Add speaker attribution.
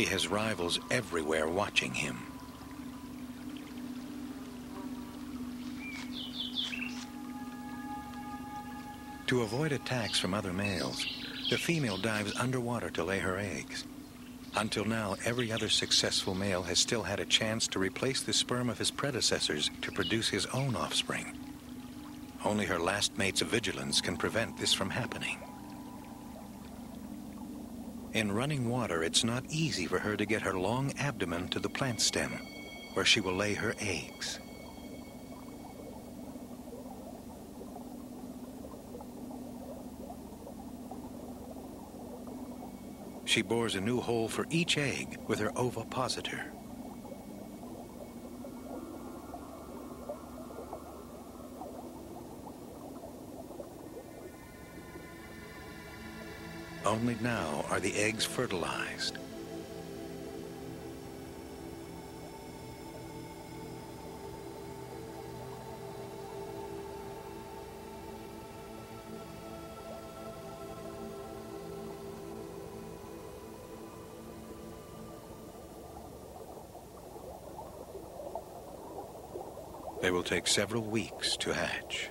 Speaker 1: He has rivals everywhere watching him. To avoid attacks from other males, the female dives underwater to lay her eggs. Until now, every other successful male has still had a chance to replace the sperm of his predecessors to produce his own offspring. Only her last mate's vigilance can prevent this from happening. In running water, it's not easy for her to get her long abdomen to the plant stem, where she will lay her eggs. She bores a new hole for each egg with her ovipositor. Only now are the eggs fertilized. They will take several weeks to hatch.